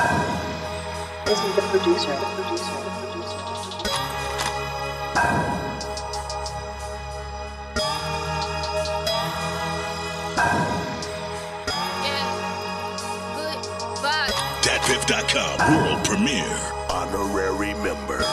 This is the producer. The producer. The producer. DatPiff.com world premiere. Honorary member.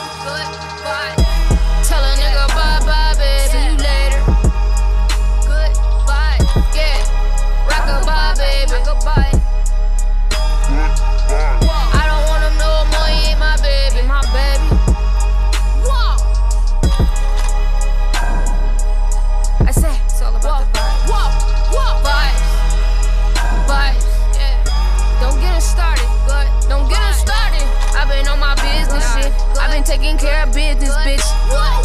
Taking care of business, bitch. I've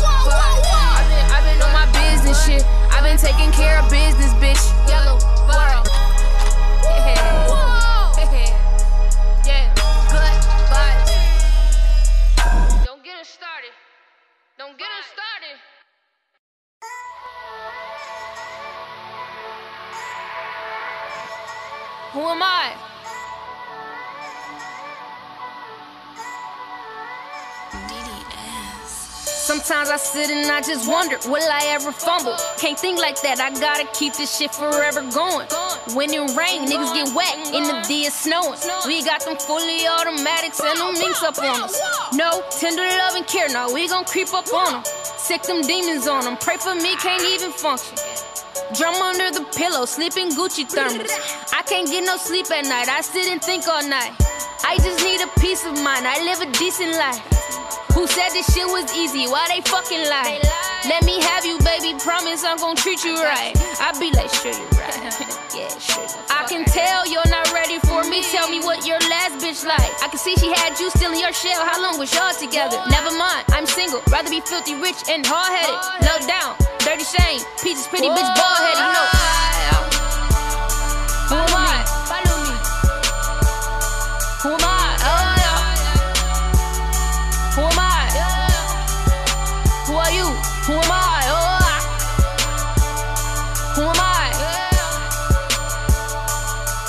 been, on my business shit. I've been taking care of business, bitch. Yellow world. Don't get it started. Don't get it started. Who am I? Sometimes I sit and I just wonder, will I ever fumble? Can't think like that, I gotta keep this shit forever going. When it rain, niggas get wet, in the D it's snowing. We got them fully automatics and them minks up on us. No, tender love and care, now we gon' creep up on them. Sick them demons on them, pray for me, can't even function. Drum under the pillow, sleeping Gucci thermals. I can't get no sleep at night, I sit and think all night. I just need a peace of mind, I live a decent life. Who said this shit was easy? Why they fucking lie? Let me have you, baby. Promise I'm gonna treat you right. I be like, sure you right. yeah, sure. I can tell you're not ready for me. Tell me what your last bitch like. I can see she had you still in your shell. How long was y'all together? Never mind, I'm single. Rather be filthy rich and hard headed. Low down, dirty shame. Peaches pretty bitch, bald headed. You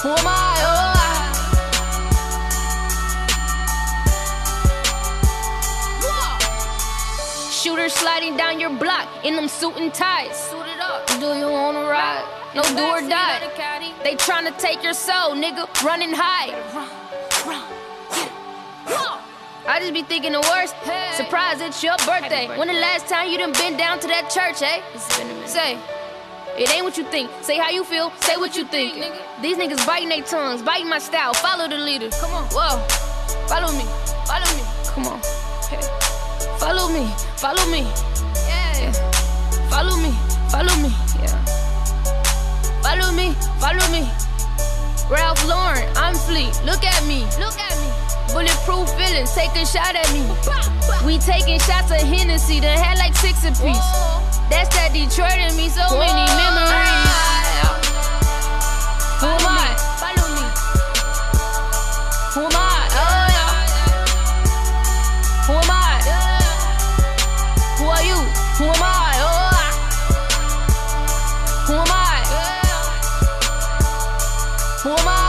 Who am I? Oh, I. Shooter sliding down your block in them suit and ties. Suited up. Do you wanna ride? No do or die. They tryna take your soul, nigga. Running high. I just be thinking the worst. Surprise, it's your birthday. When the last time you done been down to that church, eh? Say, it ain't what you think. Say how you feel. Say what you think. These niggas biting their tongues, biting my style. Follow the leader. Come on. Whoa. Follow me. Follow me. Come on. Hey. Follow me. Follow me. Yeah. Follow me. Follow me. Yeah. Follow me. Follow me. Ralph Lauren, I'm Fleet. Look at me. Look at me. Bulletproof feelings, take a shot at me. We taking shots of Hennessy, done had like six apiece. That's that Detroit in me, so many memories. Who am I? Follow me. Who am I? Oh, yeah. Who am I? Who are you? Who am I? Oh, I. Who am I? Who am I?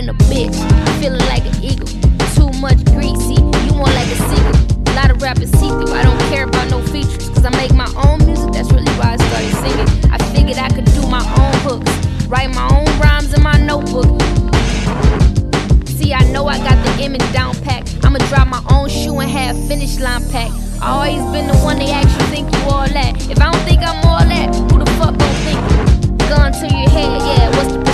than a bitch. Feeling like an eagle, too much greasy. You want like a seagull. A lot of rappers see through. I don't care about no features, cause I make my own music. That's really why I started singing. I figured I could do my own hooks, write my own rhymes in my notebook. See, I know I got the image down packed. I'ma drop my own shoe and have finish line pack. I always been the one they actually think you all that. If I don't think I'm all that, who the fuck gon' think? Gun to your head, yeah. What's the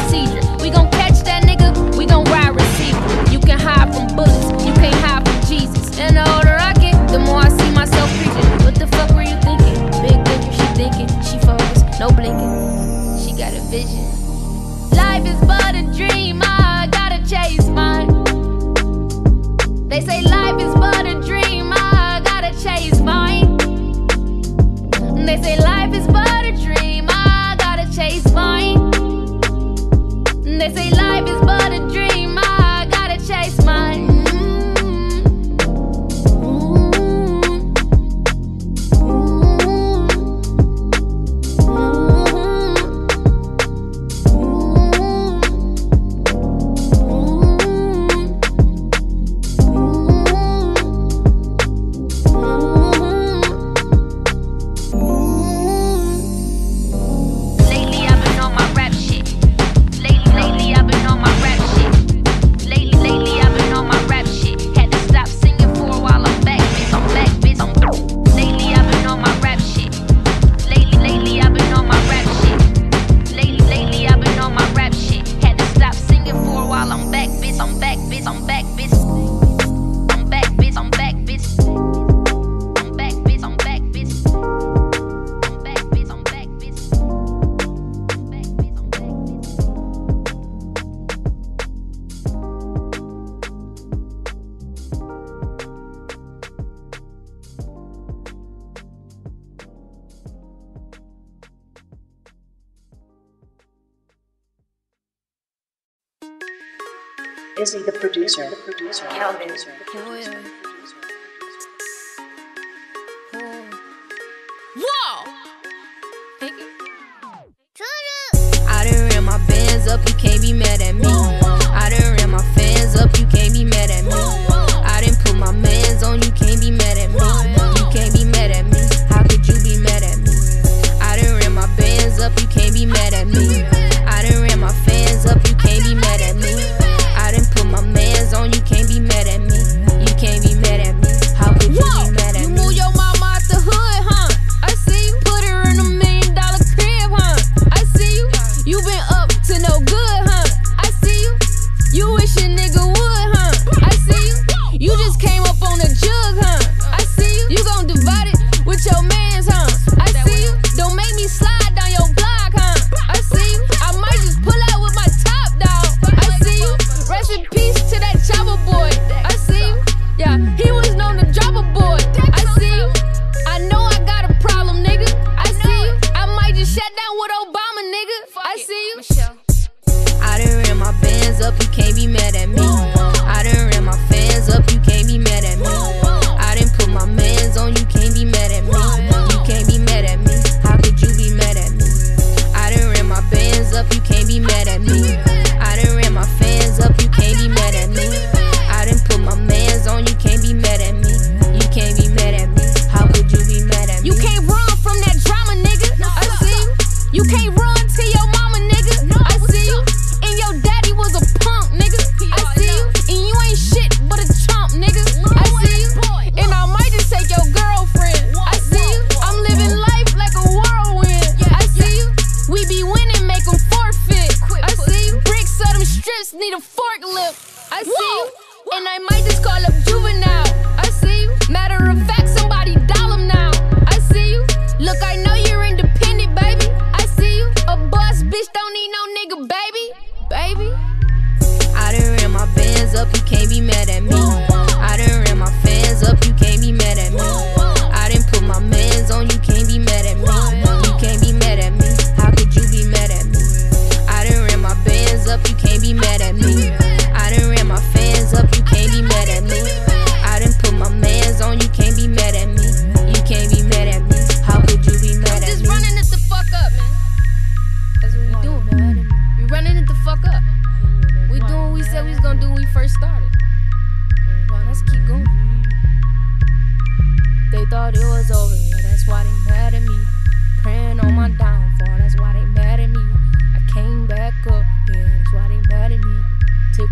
Lindsay, the producer, the producer, Calvin.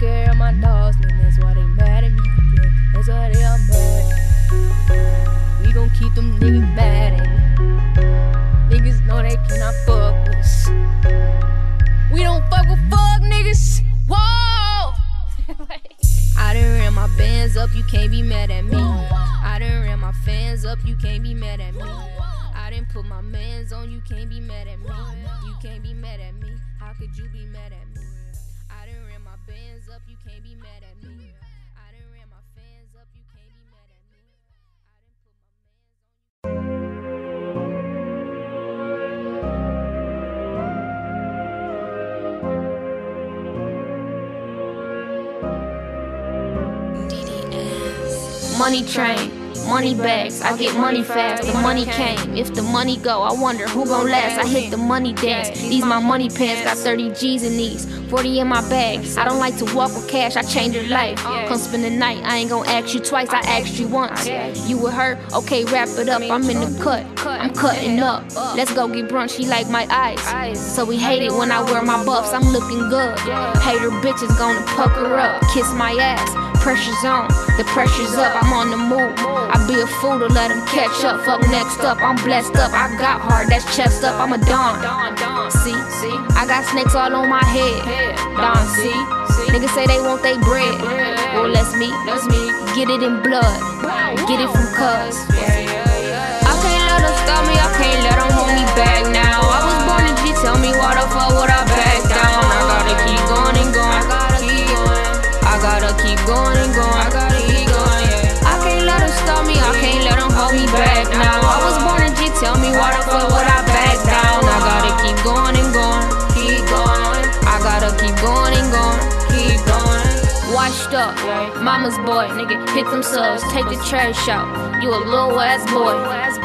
Care of my dogs, man, that's why they mad at me. Yeah, that's why they are mad. We gon' keep them niggas mad at me. Niggas know they cannot fuck with us. We don't fuck with fuck niggas. Whoa! I done ran my bands up, you can't be mad at me. I done ran my fans up, you can't be mad at me. I didn't put my mans on, you can't be mad at me. You can't be mad at me. How could you be mad at me? I ran my bands up, you can't be mad at me. I ran my fans up, you can't be mad at me. Money train, money bags, I get money fast. The money came. If the money go, I wonder who gon' last. I hit the money dance. These my money pants, got 30 G's in these. 40 in my bag. I don't like to walk with cash, I change your life. Come spend the night, I ain't gon' ask you twice, I asked you once. You with her? Okay, wrap it up. I'm in the cut. I'm cutting up. Let's go get brunch, he like my eyes. So we hate it when I wear my buffs, I'm looking good. Hater bitches gonna pucker up, kiss my ass. Pressure's on, the pressure's up, I'm on the move. I be a fool to let him catch up. Fuck next up, I'm blessed up. I got hard, that's chest up, I'm a don. See, see, I got snakes all on my head. Don, see, niggas say they want they bread. Well, let's meet, let's meet. Get it in blood, get it from cuz. I can't let them stop me, I can't let them hold me back now. I was born in G, tell me why the fuck would I going and going. I gotta keep going. Yeah. I can't let them stop me. I can't let them hold me back now. I was born in G. Tell me why the fuck would I back down? I gotta keep going and going. Keep going. I gotta keep going and going. Keep going. Washed up, mama's boy, nigga, hit them subs, take the trash out. You a little ass boy.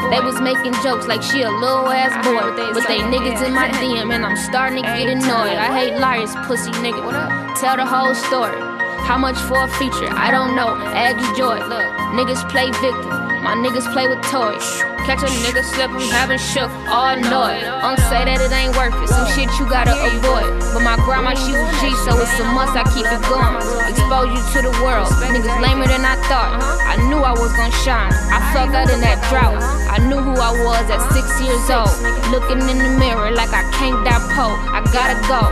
They was making jokes like she a little ass boy. But they niggas in my DM and I'm starting to get annoyed. I hate liars, pussy nigga. Tell the whole story. How much for a feature? I don't know. Aggie Joy. Look, niggas play victim. My niggas play with toys. Catch a nigga slipping, having shook. All it. Don't say that it ain't worth it. Some shit you gotta avoid. But my grandma, she was G, so it's a must. I keep it going. Expose you to the world. Niggas lamer than I thought. I knew I was gonna shine. I felt that in that drought. I knew who I was at six years old. Looking in the mirror like I can't die po. I gotta go.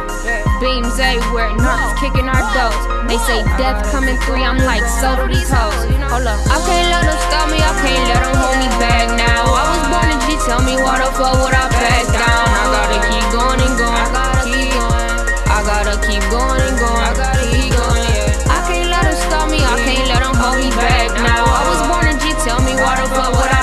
Beams everywhere, nuts kicking our doors. They say death coming three, I'm like, so do these hoes. Hold up, I can't let them stop me, I can't let them hold me back now. I was born in G, tell me why the fuck would I back down? I gotta keep going and going. I gotta keep going. I gotta keep going and going. I gotta keep going. I can't let them stop me, I can't let them hold me back now. I was born in G, tell me why the fuck would I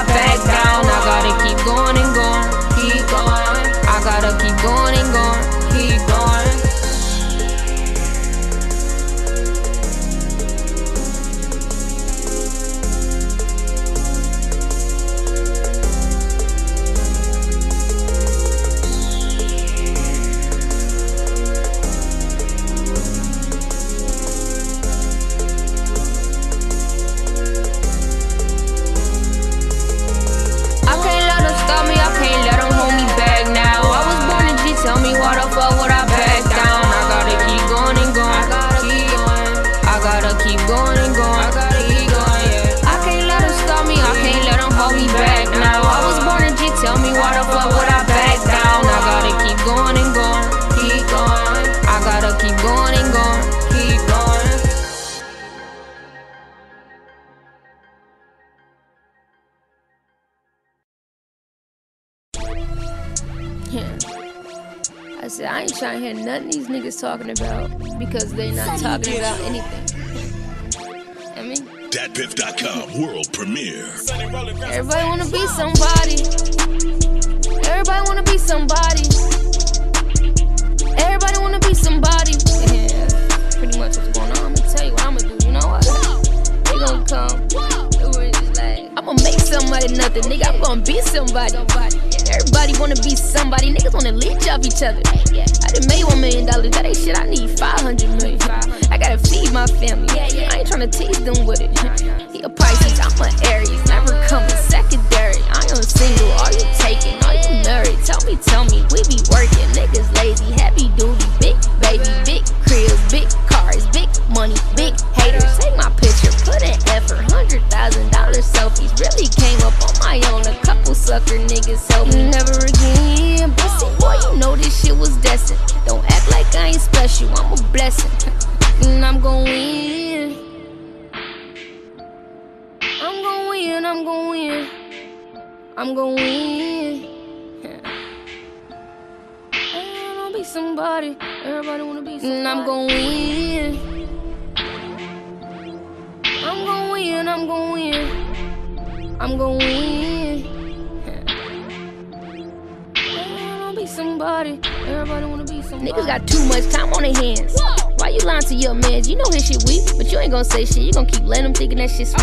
trying to hear nothing these niggas talking about because they not talking about anything. I mean, DatPiff.com world premiere. everybody wanna be somebody. Everybody wanna be somebody. Everybody wanna be somebody. Yeah, pretty much what's going on. I'm gonna tell you what I'm gonna do. You know what? They gonna come. Like, I'm gonna make somebody nothing, nigga. I'm gonna be somebody. Everybody wanna be somebody. Niggas wanna leech off each other. Yeah, I done made one million dollars. That ain't shit. I need 500 million. I gotta feed my family. I ain't tryna tease them with it. He a Pisces, I'm an Aries. Never coming second selfies. that shit's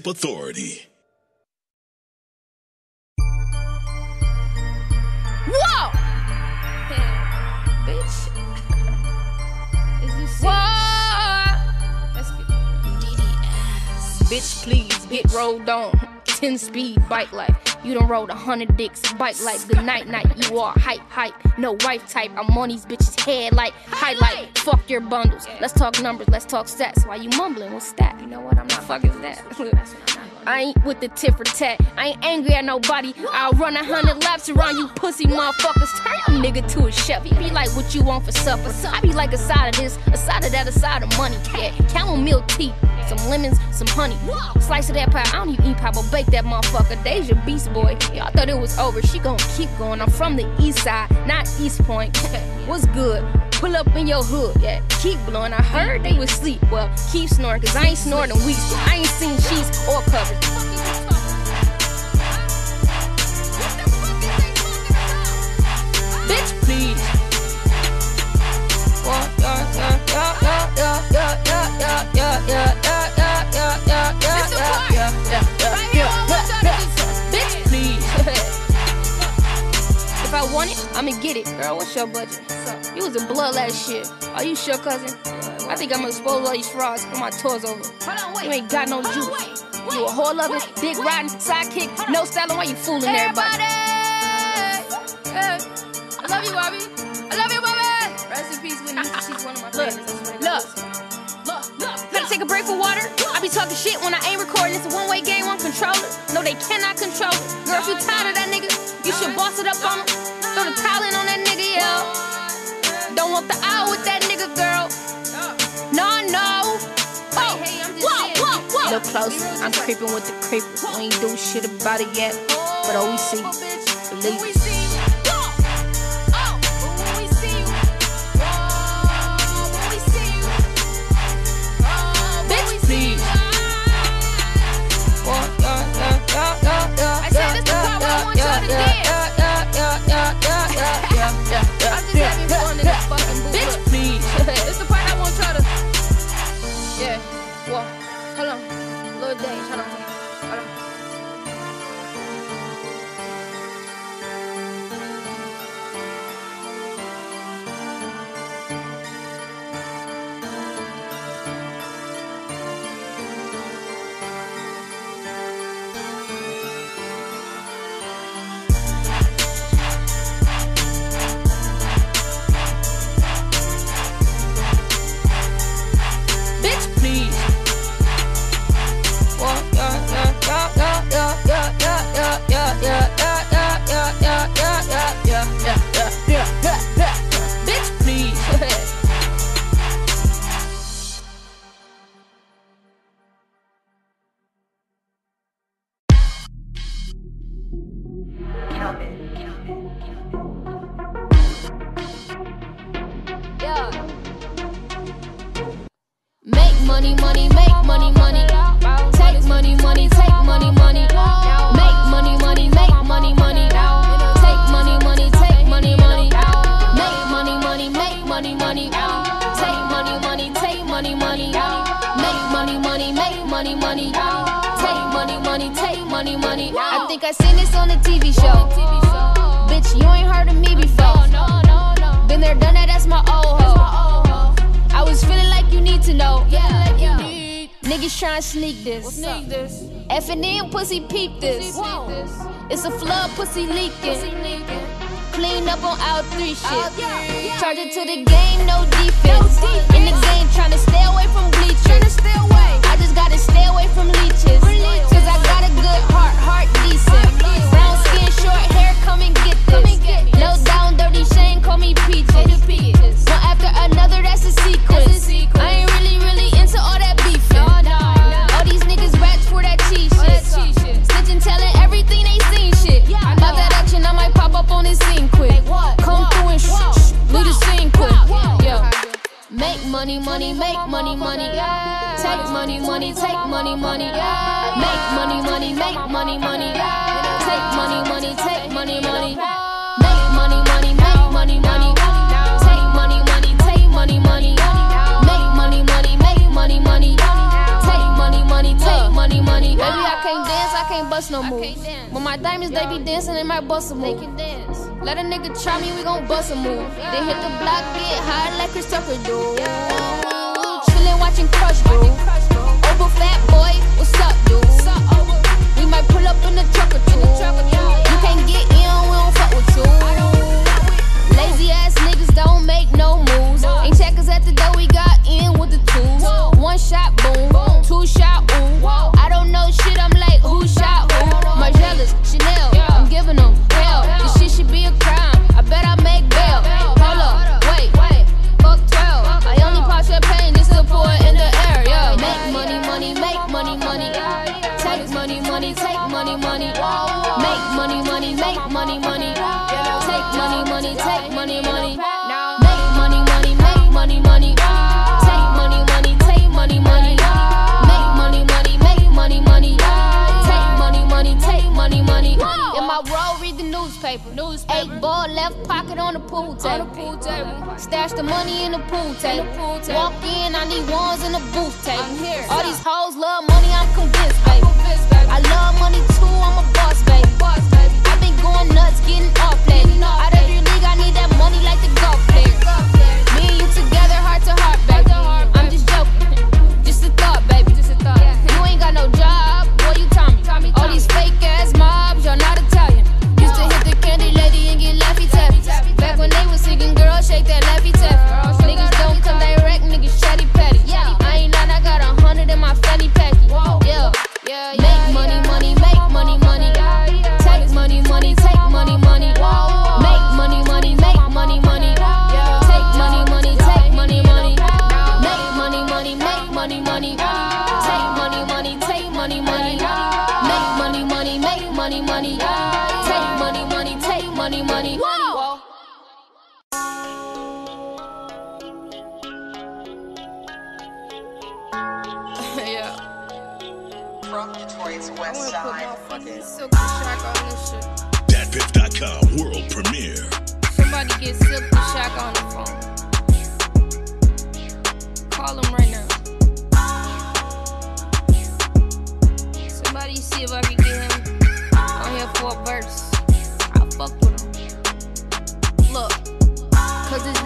mixtape authority. Whoa! Bitch. Is you serious? Let's get Bitch, please, hit rolled on. 10 speed bike life. You done rode a hundred dicks, bike like Good night, night. You are hype, hype. No wife type. I'm on these bitches' head like highlight. Fuck your bundles. Let's talk numbers, let's talk stats. Why you mumbling? What's that? You know what? I'm not fucking that. I ain't with the tit for tat. I ain't angry at nobody. I'll run a hundred laps around you pussy motherfuckers. Turn a nigga to a chef. He be like, what you want for supper? I be like a side of this, a side of that, a side of money. Yeah, chamomile tea, some lemons, some honey. Slice of that pie. I don't even eat pie, but bake that motherfucker. Deja Beast Boy. Y'all thought it was over. She gon' keep going. I'm from the east side, not East Point. What's good? Pull up in your hood, yeah. Keep blowing. I heard they was sleep. Well, keep snoring, cause I ain't snoring in weeks. I ain't seen sheets or covers. Bitch, please. Want it, I'ma get it. Girl, what's your budget? You was a blood last shit. Are you sure, cousin? I think I'ma expose all these frauds when my tour's over. You ain't got no juice. You a whole loving, big riding, sidekick, no styling. Why you fooling everybody? Hey, I love you, Bobby. I love you, Bobby. Rest in peace. Please, Whitney, she's one of my favorites. Look, look, look. Gotta take a break for water. I be talking shit when I ain't recording. It's a one way game on controller. No, they cannot control it. Girl, if you tired of that nigga, you should boss it up on him. Throw the towel in on that nigga, yeah. Don't want the hour with that nigga, girl. No, no. Oh, whoa, whoa, whoa. Look closer. I'm creeping with the creepers. We ain't do shit about it yet. But all we see, believe I said this the part I want y'all to dance. I'm just having fun in this fucking booth. Bitch, please. It's the part I want y'all to. Yeah. Well, hold on. Little days. Hold on. Hold on. Niggas tryna sneak this. Sneak this. Effing in, pussy, peep this. It's a flood, pussy leaking. Clean up on all three oh, shit. Charge it to the game, no defense. In the game, tryna stay away from bleachers. I just gotta stay away from leeches. Cause I got a good heart, heart decent. Brown skin, short hair, come and get this. Low down, dirty Shane, call me peaches. One after another, that's a sequence. I ain't really, really scene quick. Come through and shh, leave the scene quick. Yeah. Make money, money, make money, money. Take money, money, take money, money. Make money, money, make money, money. Take money, money, take money, money. Make money, money, make money, money. Take money, money, take money, money. Make money, money, make money, money. Take money, money, take money, money. Baby, I can't dance, I can't bust no moves. But my diamonds, they be dancing, they might bust a move. Let a nigga try me, we gon' bust a move. Then hit the block, get high like Chris Tucker do. Chillin', watching Krush Groove. Over fat boy, what's up, dude? We might pull up in the truck or two. You can't get in, we don't fuck with you. Lazy ass niggas don't make no moves. Ain't checkers at the door, we got in with the tools. One shot, boom. Two shot, ooh. I don't know shit, I'm like, who shot who? Margielas, Chanel, the pool table. Stash the money in the pool table. Walk in, I need ones in the booth table. All these hoes love money, I'm convinced, baby. I love money too, I'm a boss, baby. I've been going nuts, getting off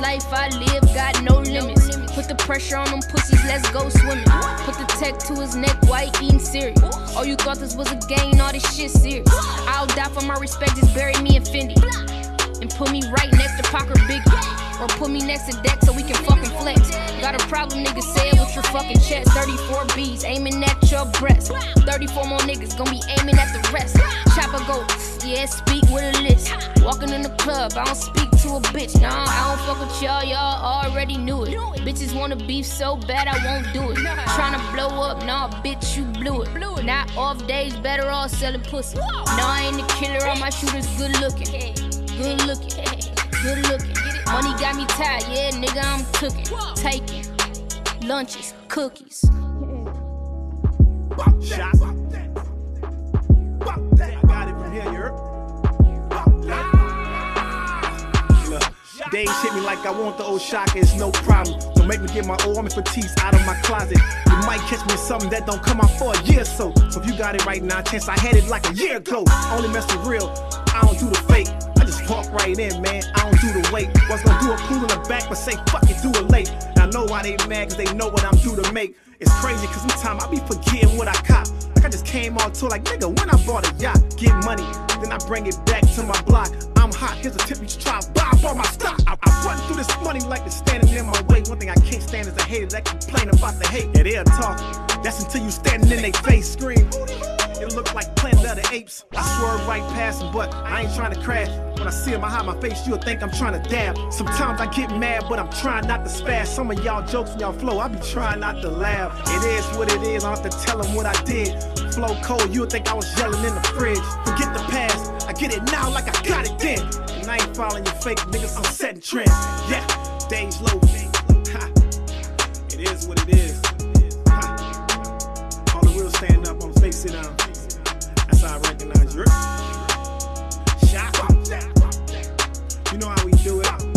life I live got no limits. Put the pressure on them pussies, let's go swimming. Put the tech to his neck while he eating cereal. Oh, you thought this was a game, all this shit serious. I'll die for my respect, just bury me in Fendi. And put me right next to Parker Biggie. Or put me next to Deck so we can fucking flex. Got a problem, nigga, say it with your fucking chest. 34 B's aiming at your breast. 34 more niggas gonna be aiming at the rest. Chopper go, yeah, speak with a list. Walking in the club, I don't speak to a bitch. Nah, I don't fuck with y'all, y'all already knew it. Bitches wanna beef so bad, I won't do it. Tryna blow up, nah, bitch, you blew it. Not off days, better off selling pussy. Nah, I ain't the killer, all my shooters good looking. Good looking, good looking. Money got me tired, yeah, nigga, I'm cooking. Taking lunches, cookies. Shot. They ain't hit me like I want the old shocker, it's no problem. Don't make me get my old army fatigues out of my closet. You might catch me in something that don't come out for a year or so. So if you got it right now, chance I had it like a year ago. Only mess with real, I don't do the fake. I just walk right in, man. I don't do the wait. Was gonna do a pool in the back, but say fuck it, do it late. And I know why they mad, cause they know what I'm due to make. It's crazy, cause sometimes I be forgetting what I cop. Like I just came on tour, like nigga, when I bought a yacht, get money, then I bring it back to my block. I'm hot, here's a tip you should try up all my stock. I, I run through this money like it's standing in my way. One thing I can't stand is a hater that complain about the hate. Yeah, they'll talk. That's until you standing in their face, scream. It look like Planet of the Apes. I swerve right past them, but I ain't trying to crash. When I see him, I hide my face, you'll think I'm trying to dab. Sometimes I get mad, but I'm trying not to spaz. Some of y'all jokes when y'all flow, I be trying not to laugh. It is what it is, I have to tell them what I did. Flow cold, you'll think I was yelling in the fridge. Forget the past, I get it now like I got it then. And I ain't following your fake niggas, I'm setting trends. Yeah, days low. It is what it is. All the real stand up, I'm face it down. I recognize you. Shot. You know how we do it.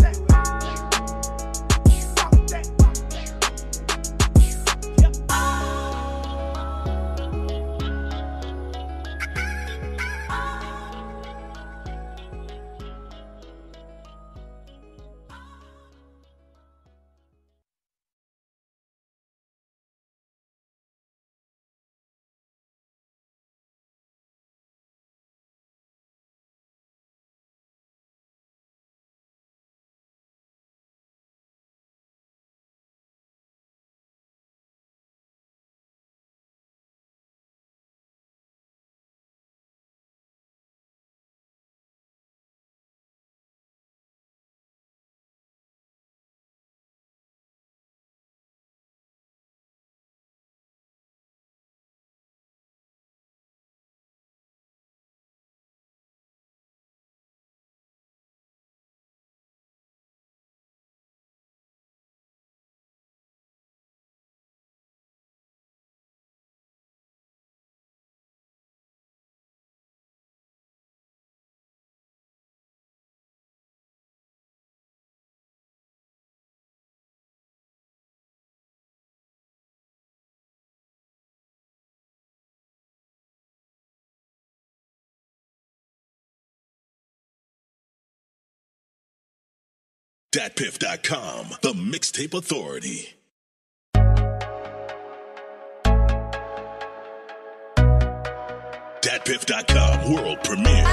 DatPiff.com, the mixtape authority. DatPiff.com world premiere.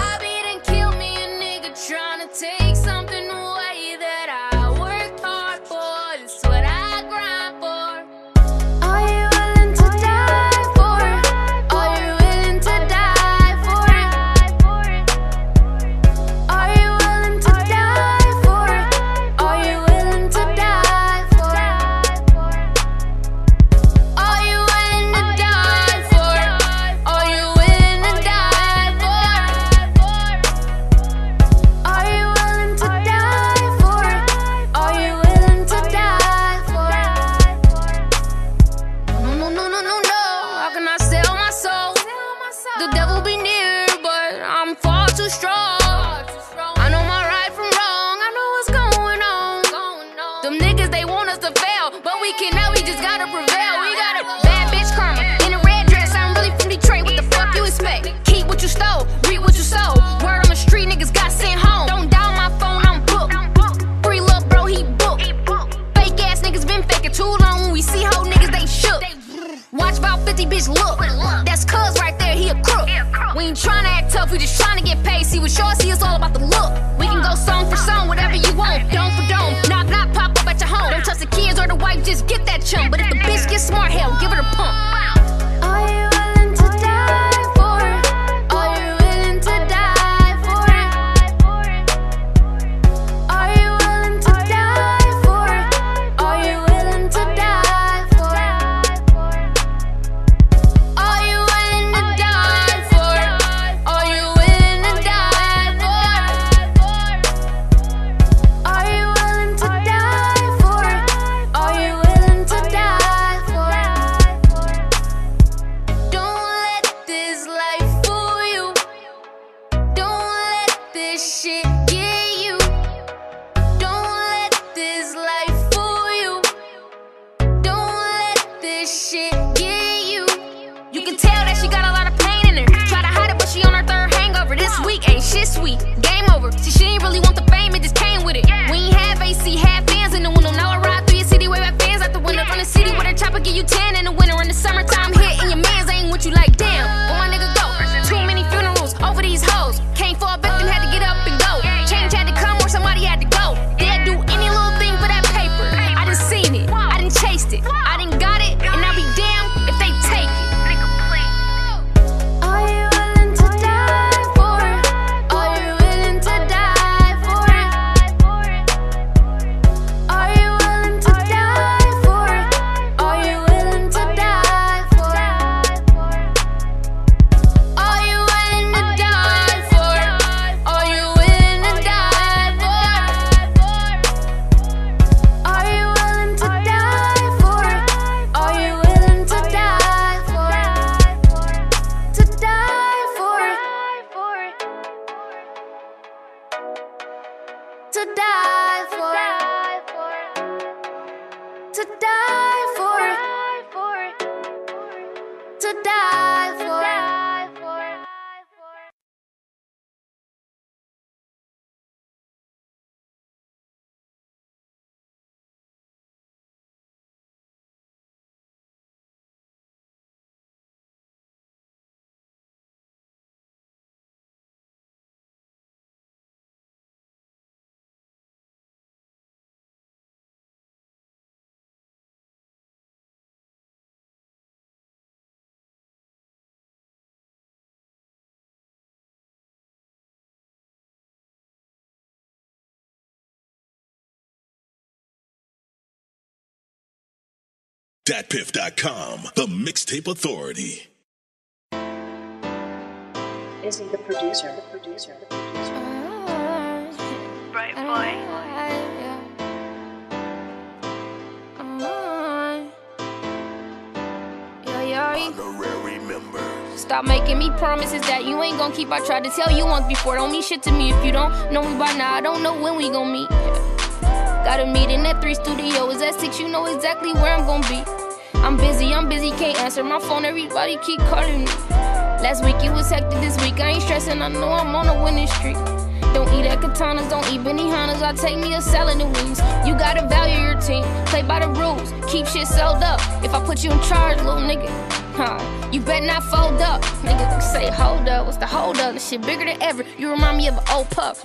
That she got a lot of pain in her. Try to hide it, but she on her third hangover. This week ain't shit sweet. Game over. See, she ain't really want the fame, it just came with it. We ain't have AC, had fans in the window. Now I ride through your city, wave at fans out the window. From the city where the chopper give you 10 in the winter. In the summertime hitting your mans To die for Datpiff.com, the mixtape authority. Izze the producer. The producer. The producer. Bright boy. Honorary members. Stop making me promises that you ain't gonna keep. I tried to tell you once before. Don't mean shit to me if you don't know me by now. I don't know when we gon' meet. Got a meeting at 3 studio. Is at 6, you know exactly where I'm gonna be. I'm busy, I'm busy, can't answer my phone. Everybody keep calling me. Last week it was hectic, this week I ain't stressing. I know I'm on a winning streak. Don't eat at katanas, don't eat Benihanas. I take me a salad and wings. You gotta value your team, play by the rules, keep shit sold up. If I put you in charge, little nigga, huh? You better not fold up. Niggas say, hold up, what's the hold up? This shit bigger than ever. You remind me of an old puff.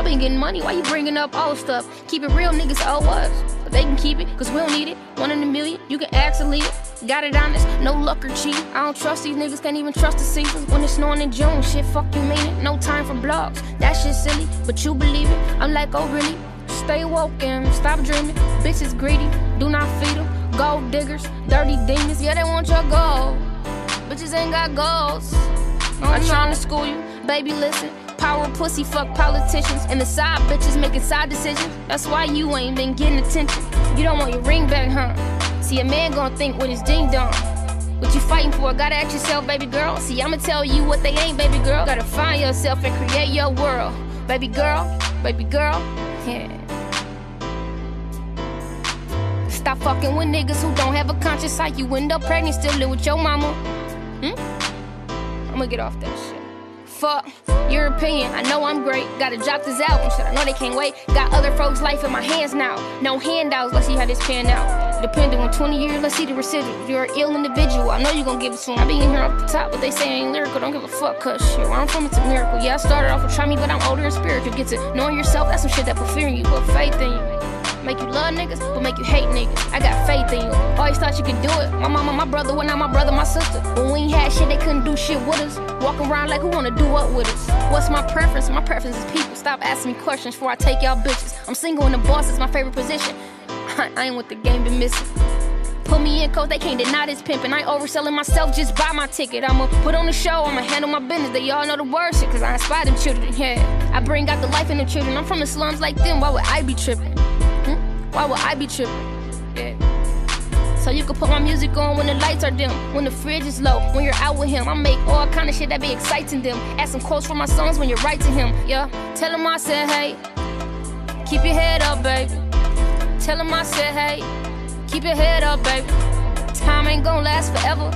I been getting money, why you bringing up old stuff? Keep it real, niggas owe us. But they can keep it, cause we don't need it. One in a million, you can ask a leader. Got it honest, no luck or cheat. I don't trust these niggas, can't even trust the seasons. When it's snowing in June, shit, fuck you mean it. No time for blogs, that shit silly, but you believe it. I'm like, oh really? Stay woke and stop dreaming. Bitches greedy, do not feed them. Gold diggers, dirty demons, yeah, they want your gold. Bitches ain't got goals. I'm trying to school you, baby, listen. Power pussy, fuck politicians. And the side bitches making side decisions. That's why you ain't been getting attention. You don't want your ring back, huh? See, a man gonna think when it's ding dong. What you fighting for? Gotta ask yourself, baby girl. See, I'ma tell you what they ain't, baby girl. Gotta find yourself and create your world. Baby girl, baby girl, yeah. Stop fucking with niggas who don't have a conscience like you end up pregnant, still live with your mama. Hmm? I'ma get off that shit. Fuck your opinion. I know I'm great. Gotta drop this album shit. I know they can't wait. Got other folks' life in my hands now. No handouts. Let's see how this pan out. Depending on 20 years, let's see the residual. You're an ill individual. I know you're gonna give it him. I be in here off the top, but they say ain't lyrical. Don't give a fuck, cuz shit. Where I'm from, it's a miracle. Yeah, I started off with try me, but I'm older in and spiritual. Get to knowing yourself, that's some shit that fulfill you, but faith in you. Make you love niggas, but make you hate niggas. I got faith in you. Always thought you could do it. My mama, my brother, when well, not my brother, my sister. When we ain't had shit, they couldn't do shit with us. Walking around like who wanna do what with us? What's my preference? My preference is people. Stop asking me questions before I take y'all bitches. I'm single and the boss is my favorite position. I ain't with the game been missing. Put me in, coach, they can't deny this pimpin'. I ain't overselling myself, just buy my ticket. I'ma put on the show, I'ma handle my business. They all know the word shit, cause I inspire them children, yeah. I bring out the life in the children. I'm from the slums like them, why would I be tripping? Why would I be tripping? Yeah. So you can put my music on when the lights are dim, when the fridge is low, when you're out with him. I make all kind of shit that be exciting them. Add some quotes for my songs when you write to him. Yeah. Tell him I said hey. Keep your head up, baby. Tell him I said hey. Keep your head up, baby. Time ain't gonna last forever.